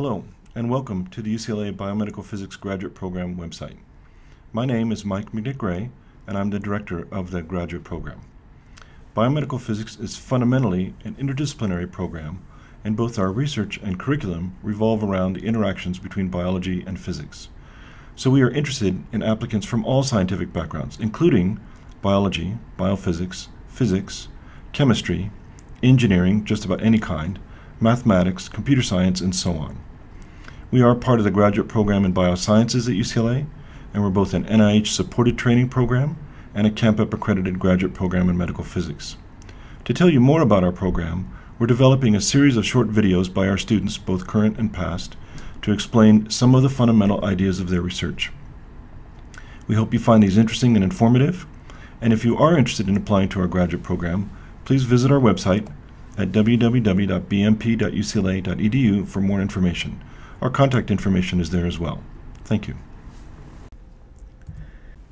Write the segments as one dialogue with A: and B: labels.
A: Hello, and welcome to the UCLA Biomedical Physics Graduate Program website. My name is Mike McNitt-Gray, and I'm the director of the graduate program. Biomedical physics is fundamentally an interdisciplinary program, and both our research and curriculum revolve around the interactions between biology and physics. So we are interested in applicants from all scientific backgrounds, including biology, biophysics, physics, chemistry, engineering, just about any kind, mathematics, computer science, and so on. We are part of the graduate program in biosciences at UCLA, and we're both an NIH supported training program and a CAMPEP accredited graduate program in medical physics. To tell you more about our program, we're developing a series of short videos by our students, both current and past, to explain some of the fundamental ideas of their research. We hope you find these interesting and informative, and if you are interested in applying to our graduate program, please visit our website at www.bmp.ucla.edu for more information. Our contact information is there as well. Thank you.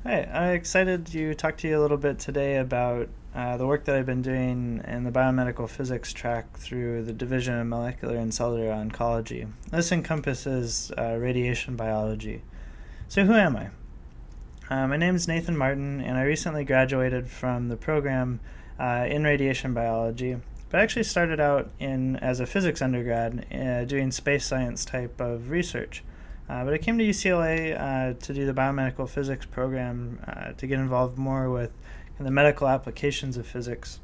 B: Hi, I'm excited to talk to you a little bit today about uh, the work that I've been doing in the biomedical physics track through the Division of Molecular and Cellular Oncology. This encompasses uh, radiation biology. So, who am I? Uh, my name is Nathan Martin, and I recently graduated from the program uh, in radiation biology. But I actually started out in as a physics undergrad uh, doing space science type of research. Uh, but I came to UCLA uh, to do the biomedical physics program uh, to get involved more with the medical applications of physics.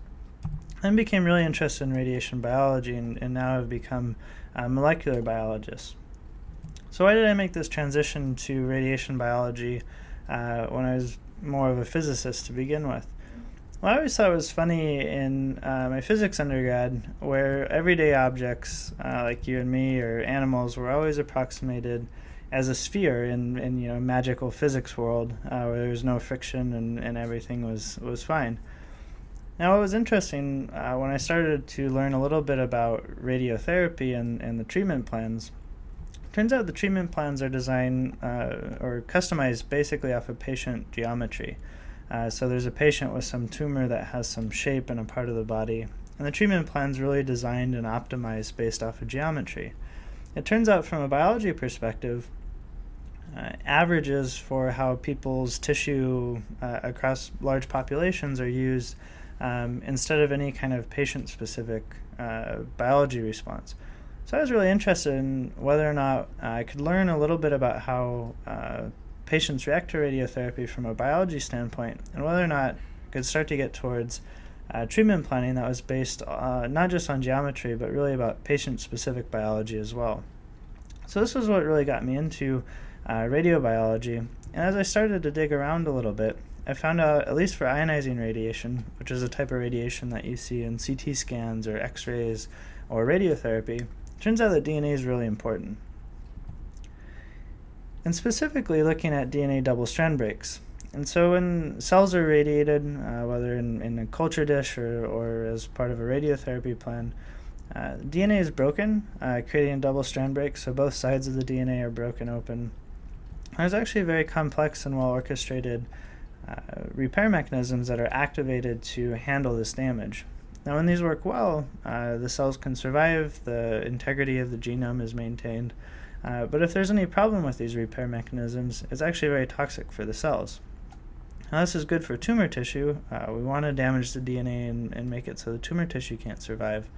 B: And became really interested in radiation biology and, and now have become a molecular biologist. So, why did I make this transition to radiation biology uh, when I was more of a physicist to begin with? Well, I always thought it was funny in uh, my physics undergrad where everyday objects uh, like you and me or animals were always approximated as a sphere in, in you know magical physics world uh, where there was no friction and, and everything was was fine. Now, what was interesting uh, when I started to learn a little bit about radiotherapy and, and the treatment plans, turns out the treatment plans are designed uh, or customized basically off of patient geometry. Uh, so there's a patient with some tumor that has some shape in a part of the body, and the treatment plan is really designed and optimized based off of geometry. It turns out, from a biology perspective, uh, averages for how people's tissue uh, across large populations are used um, instead of any kind of patient specific uh, biology response. So I was really interested in whether or not I could learn a little bit about how uh, patients react to radiotherapy from a biology standpoint and whether or not I could start to get towards uh, treatment planning that was based uh, not just on geometry but really about patient specific biology as well. So this was what really got me into uh, radiobiology. And as I started to dig around a little bit, I found out, at least for ionizing radiation, which is a type of radiation that you see in CT scans or X rays or radiotherapy, turns out that DNA is really important. And specifically looking at DNA double strand breaks. And so when cells are radiated, uh, whether in, in a culture dish or, or as part of a radiotherapy plan, uh, DNA is broken, uh, creating a double strand break, so both sides of the DNA are broken open. There's actually very complex and well orchestrated uh, repair mechanisms that are activated to handle this damage. Now, when these work well, uh, the cells can survive, the integrity of the genome is maintained. Uh, but if there's any problem with these repair mechanisms, it's actually very toxic for the cells. Now, this is good for tumor tissue. Uh, we want to damage the DNA and, and, make it so the tumor tissue can't survive.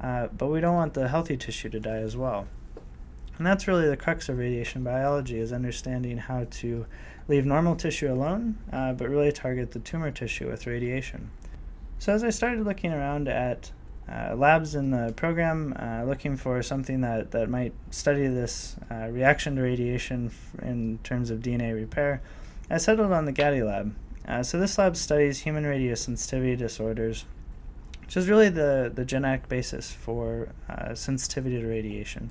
B: Uh, but we don't want the healthy tissue to die as well. And that's really the crux of radiation biology is understanding how to leave normal tissue alone, uh, but really target the tumor tissue with radiation. So as I started looking around at uh, labs in the program, uh, looking for something that, that might study this uh, reaction to radiation in terms of DNA repair, I settled on the Gatti lab. Uh, so this lab studies human radiosensitivity disorders, which is really the, the genetic basis for uh, sensitivity to radiation.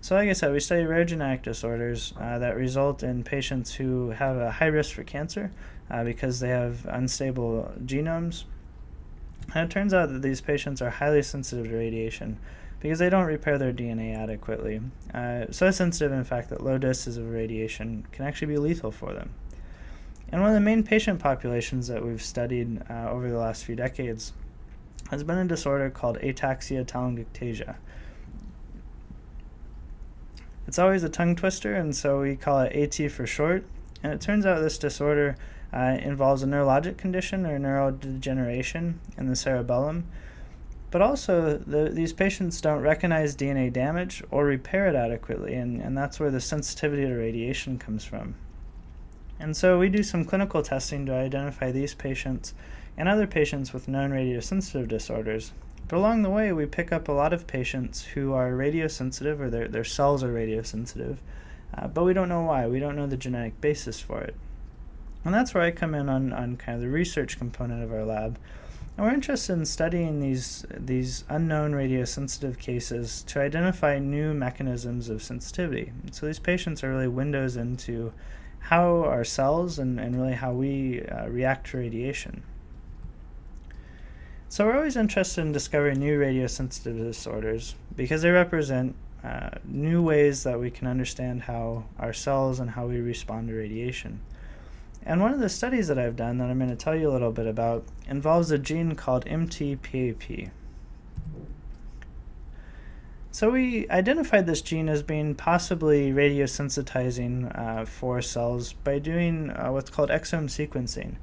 B: So, like I said, we study rare genetic disorders uh, that result in patients who have a high risk for cancer uh, because they have unstable genomes. And it turns out that these patients are highly sensitive to radiation because they don't repair their DNA adequately. Uh, so sensitive, in fact, that low doses of radiation can actually be lethal for them. And one of the main patient populations that we've studied uh, over the last few decades has been a disorder called ataxia telangiectasia. It's always a tongue twister, and so we call it AT for short. And it turns out this disorder uh, involves a neurologic condition or neurodegeneration in the cerebellum. But also, the, these patients don't recognize DNA damage or repair it adequately, and, and that's where the sensitivity to radiation comes from. And so we do some clinical testing to identify these patients and other patients with known radiosensitive disorders. But along the way, we pick up a lot of patients who are radiosensitive or their, their cells are radiosensitive, uh, but we don't know why. We don't know the genetic basis for it. And that's where I come in on, on kind of the research component of our lab. And we're interested in studying these, these unknown radiosensitive cases to identify new mechanisms of sensitivity. So these patients are really windows into how our cells and, and really how we uh, react to radiation. So we're always interested in discovering new radiosensitive disorders because they represent uh, new ways that we can understand how our cells and how we respond to radiation. And one of the studies that I've done that I'm going to tell you a little bit about involves a gene called MTPAP. So we identified this gene as being possibly radiosensitizing uh, for cells by doing uh, what's called exome sequencing.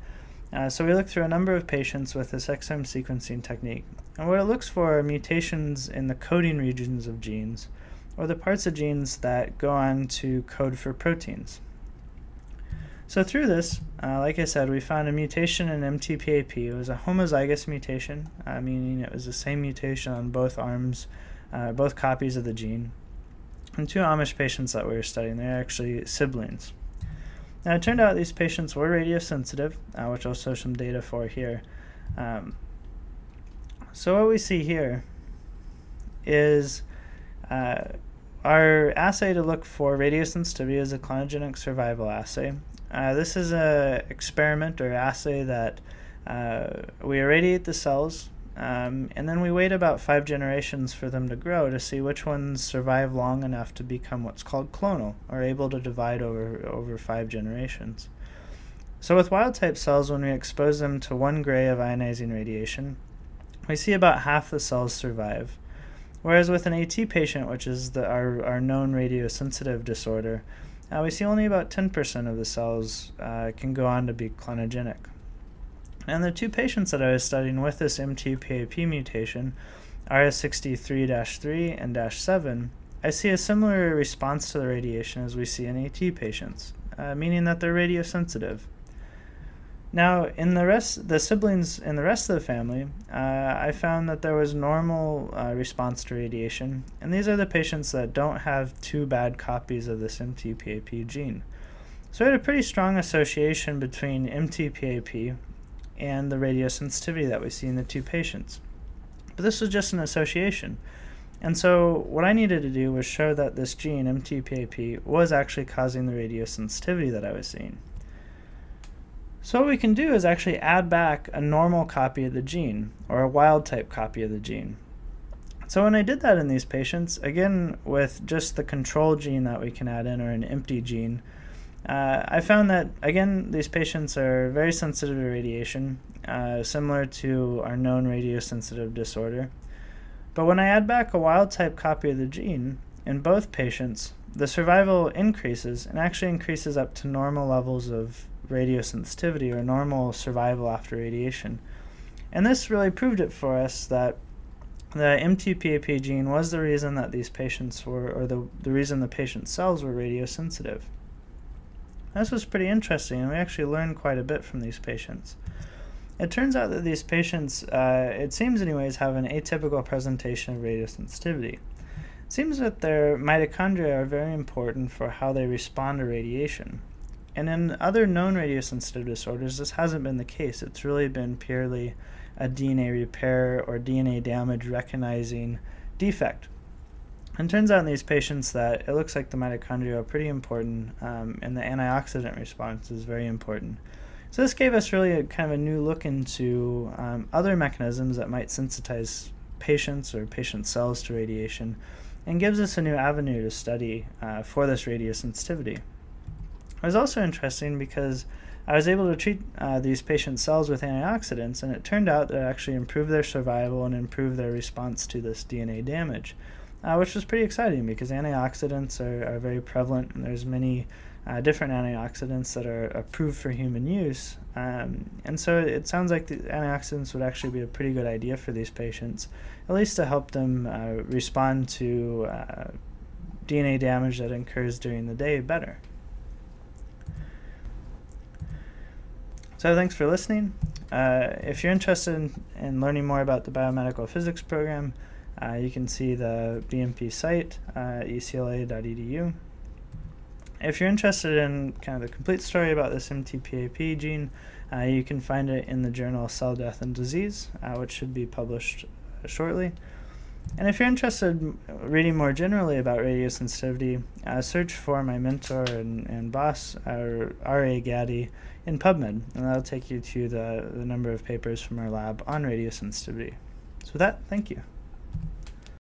B: Uh, so we looked through a number of patients with this exome sequencing technique. And what it looks for are mutations in the coding regions of genes, or the parts of genes that go on to code for proteins. So through this, uh, like I said, we found a mutation in MTPAP. It was a homozygous mutation, uh, meaning it was the same mutation on both arms uh, both copies of the gene. And two Amish patients that we were studying, they're actually siblings. Now, it turned out these patients were radiosensitive, uh, which I'll show some data for here. Um, so, what we see here is uh, our assay to look for radiosensitivity is a clonogenic survival assay. Uh, this is an experiment or assay that uh, we irradiate the cells um, and then we wait about five generations for them to grow to see which ones survive long enough to become what's called clonal, or able to divide over, over five generations. So with wild type cells, when we expose them to one gray of ionizing radiation, we see about half the cells survive. Whereas with an AT patient, which is the, our, our known radiosensitive disorder, uh, we see only about 10% of the cells uh, can go on to be clonogenic. And the two patients that I was studying with this MTPAP mutation, RS63-3 and 7, I see a similar response to the radiation as we see in AT patients, uh, meaning that they're radiosensitive. Now, in the rest, the siblings in the rest of the family, uh, I found that there was normal uh, response to radiation, and these are the patients that don't have two bad copies of this MTPAP gene. So we had a pretty strong association between MTPAP, and the radiosensitivity that we see in the two patients. But this was just an association. And so what I needed to do was show that this gene, MTPAP, was actually causing the radiosensitivity that I was seeing. So what we can do is actually add back a normal copy of the gene, or a wild type copy of the gene. So when I did that in these patients, again with just the control gene that we can add in, or an empty gene, uh, I found that, again, these patients are very sensitive to radiation, uh, similar to our known radiosensitive disorder. But when I add back a wild type copy of the gene, in both patients, the survival increases and actually increases up to normal levels of radiosensitivity or normal survival after radiation. And this really proved it for us that the MTPAP gene was the reason that these patients were, or the, the reason the patient's cells were radiosensitive. This was pretty interesting, and we actually learned quite a bit from these patients. It turns out that these patients, uh, it seems anyways, have an atypical presentation of radiosensitivity. It seems that their mitochondria are very important for how they respond to radiation. And in other known radiosensitive disorders, this hasn't been the case. It's really been purely a DNA repair or DNA damage recognizing defect. And turns out in these patients that it looks like the mitochondria are pretty important, um, and the antioxidant response is very important. So this gave us really a kind of a new look into um, other mechanisms that might sensitize patients or patient cells to radiation, and gives us a new avenue to study uh, for this radiosensitivity. It was also interesting because I was able to treat uh, these patient cells with antioxidants, and it turned out that it actually improved their survival and improved their response to this DNA damage. uh, which was pretty exciting because antioxidants are, are very prevalent and there's many uh, different antioxidants that are approved for human use. Um, and so it sounds like the antioxidants would actually be a pretty good idea for these patients, at least to help them uh, respond to uh, DNA damage that occurs during the day better. So thanks for listening. Uh, if you're interested in, in, learning more about the biomedical physics program, uh, you can see the BMP site at ucla.edu. If you're interested in kind of the complete story about this MTPAP gene, uh, you can find it in the journal Cell Death and Disease, uh, which should be published shortly. And if you're interested reading more generally about radiosensitivity, uh, search for my mentor and, and boss, R.A. Gatti, in PubMed, and that'll take you to the, the number of papers from our lab on radiosensitivity. So with that, thank you.